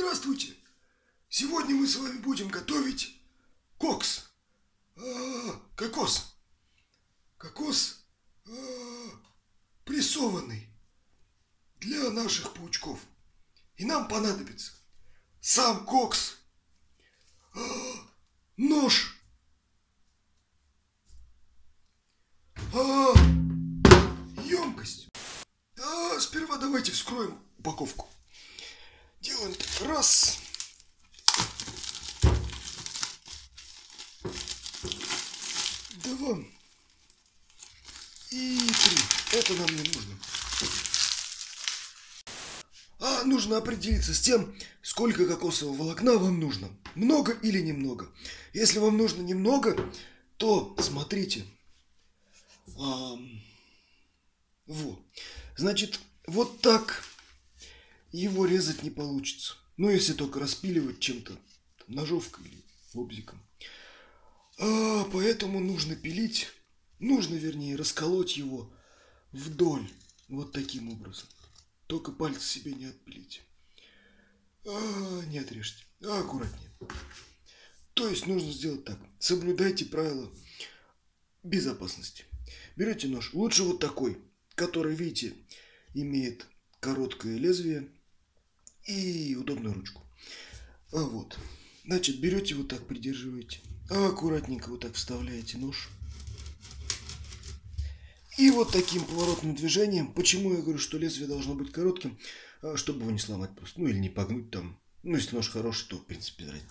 Здравствуйте! Сегодня мы с вами будем готовить кокс. А, кокос. Кокос а, прессованный для наших паучков. И нам понадобится сам кокс, а, нож, а, емкость. А, сперва давайте вскроем упаковку. Делаем. Раз. Два. И три. Это нам не нужно. А нужно определиться с тем, сколько кокосового волокна вам нужно. Много или немного. Если вам нужно немного, то смотрите. А, вот. Значит, вот так его резать не получится. Ну, если только распиливать чем-то, ножовкой или лобзиком. А, поэтому нужно пилить, нужно, вернее, расколоть его вдоль, вот таким образом. Только пальцы себе не отпилите. А, не отрежьте, а аккуратнее. То есть нужно сделать так. Соблюдайте правила безопасности. Берете нож, лучше вот такой, который, видите, имеет короткое лезвие и удобную ручку. А вот. Значит, берете вот так, придерживаете. А аккуратненько вот так вставляете нож. И вот таким поворотным движением, почему я говорю, что лезвие должно быть коротким, а, чтобы его не сломать просто, ну или не погнуть там. Ну, если нож хороший, то, в принципе, без.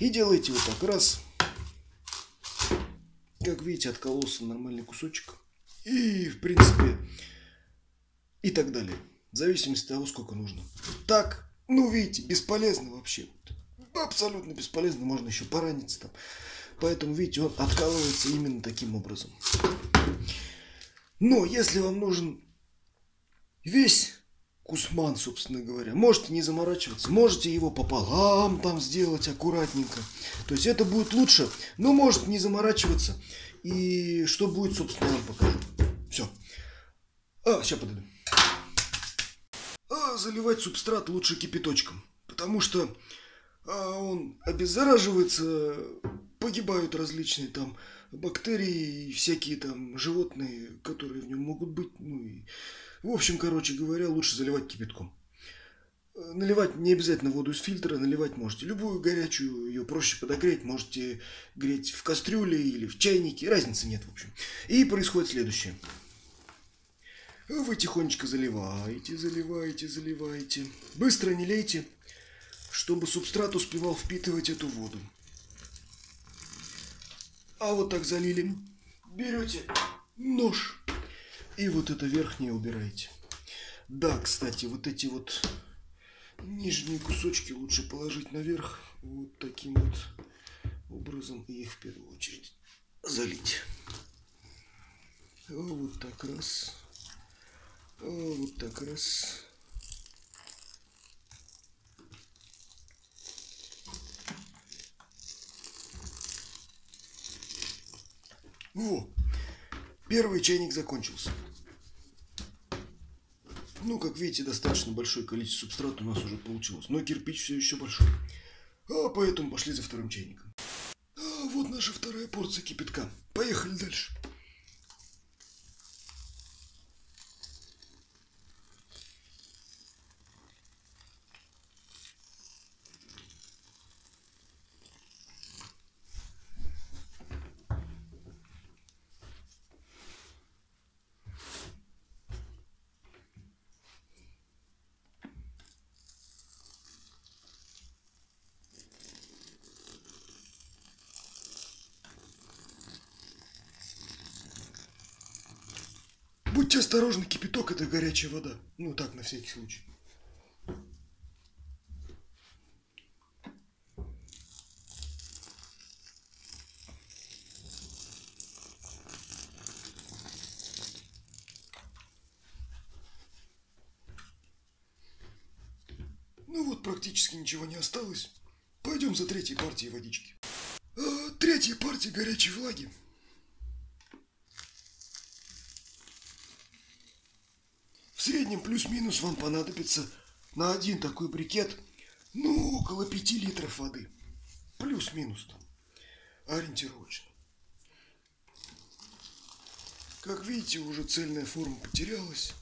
И делаете вот так, раз. Как видите, откололся нормальный кусочек. И, в принципе, и так далее. В зависимости от того, сколько нужно. Так, ну, видите, бесполезно вообще. Абсолютно бесполезно, можно еще пораниться там. Поэтому, видите, он откалывается именно таким образом. Но если вам нужен весь кусман, собственно говоря, можете не заморачиваться, можете его пополам там сделать аккуратненько. То есть это будет лучше, но можете не заморачиваться. И что будет, собственно, я вам покажу. Все. А, сейчас подойду. А заливать субстрат лучше кипяточком, потому что а, он обеззараживается, погибают различные там бактерии и всякие там животные, которые в нем могут быть. Ну и, в общем, короче говоря, лучше заливать кипятком. Э, наливать не обязательно воду из фильтра, наливать можете любую горячую, ее проще подогреть, можете греть в кастрюле или в чайнике, разницы нет, в общем. И происходит следующее. Вы тихонечко заливаете, заливаете, заливаете. Быстро не лейте, чтобы субстрат успевал впитывать эту воду. А вот так залили. Берете нож и вот это верхнее убираете. Да, кстати, вот эти вот нижние кусочки лучше положить наверх вот таким вот образом и их в первую очередь залить. Вот так раз. Вот так раз. Во! Первый чайник закончился. Ну, как видите, достаточно большое количество субстрата у нас уже получилось. Но кирпич все еще большой. А поэтому пошли за вторым чайником. А вот наша вторая порция кипятка. Поехали дальше. Будьте осторожны, кипяток это горячая вода. Ну так, на всякий случай. Ну вот, практически ничего не осталось. Пойдем за третьей партией водички. А, третья партия горячей влаги. В среднем плюс-минус вам понадобится на один такой брикет Ну, около пяти литров воды. Плюс-минус там. Ориентировочно. Как видите, уже цельная форма потерялась.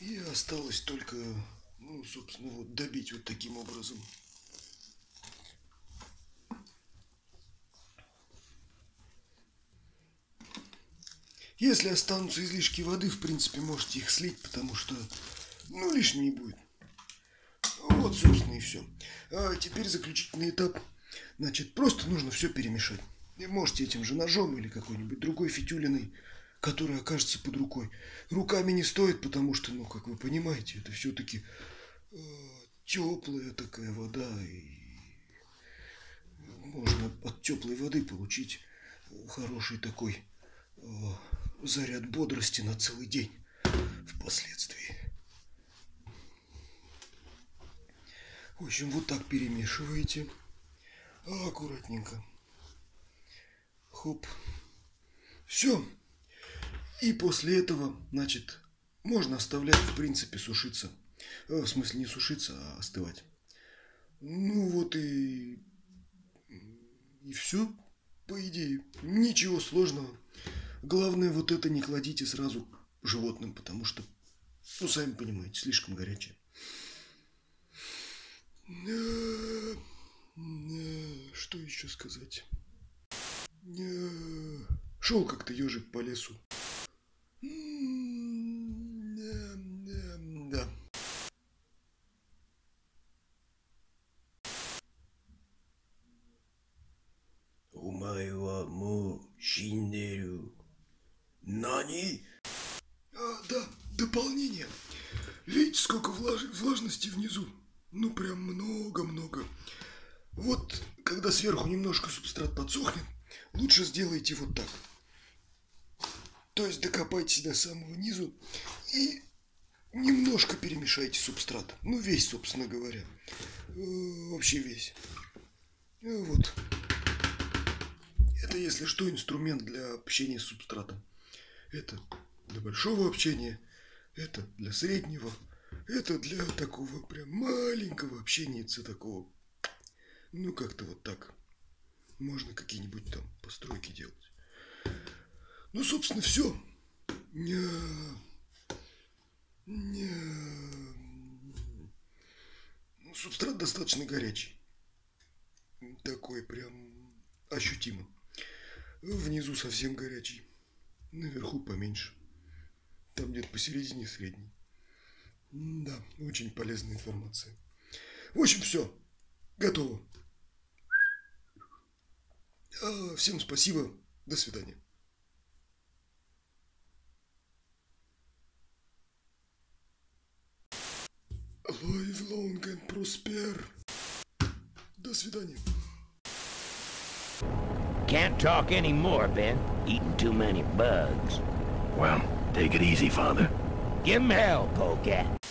И осталось только, ну, собственно, вот добить вот таким образом. Если останутся излишки воды, в принципе, можете их слить, потому что, ну, лишним не будет. Вот, собственно, и все. А теперь заключительный этап. Значит, просто нужно все перемешать. И можете этим же ножом или какой-нибудь другой фитюлиной, которая окажется под рукой. Руками не стоит, потому что, ну, как вы понимаете, это все-таки э, теплая такая вода, и можно от теплой воды получить хороший такой э, заряд бодрости на целый день впоследствии. В общем, вот так перемешиваете. Аккуратненько. Хоп. Все. И после этого, значит, можно оставлять, в принципе, сушиться. Э, в смысле, не сушиться, а остывать. Ну вот и... И все, по идее. Ничего сложного. Главное, вот это не кладите сразу животным, потому что, ну, сами понимаете, слишком горячее. Что еще сказать? Шел как-то ежик по лесу. Да. У моего мужчинерю Нани? А, да, дополнение. Видите, сколько влаж... влажности внизу? Ну, прям много-много. Вот, когда сверху немножко субстрат подсохнет, лучше сделайте вот так. То есть докопайтесь до самого низу и немножко перемешайте субстрат. Ну, весь, собственно говоря. Э, вообще весь. Э, вот. Это, если что, инструмент для общения с субстратом. Это для большого общения, это для среднего, это для такого прям маленького общения, такого, ну как-то вот так. Можно какие-нибудь там постройки делать. Ну, собственно, все. Не... Не... Ну, субстрат достаточно горячий. Такой прям ощутимо. Внизу совсем горячий. Наверху поменьше. Там где-то посередине средний. Да, очень полезная информация. В общем, все. Готово. А, всем спасибо. До свидания. Live long and prosper. До свидания. Can't talk anymore, Ben. Eating too many bugs. Well, take it easy, Father. Give him hell, polecat.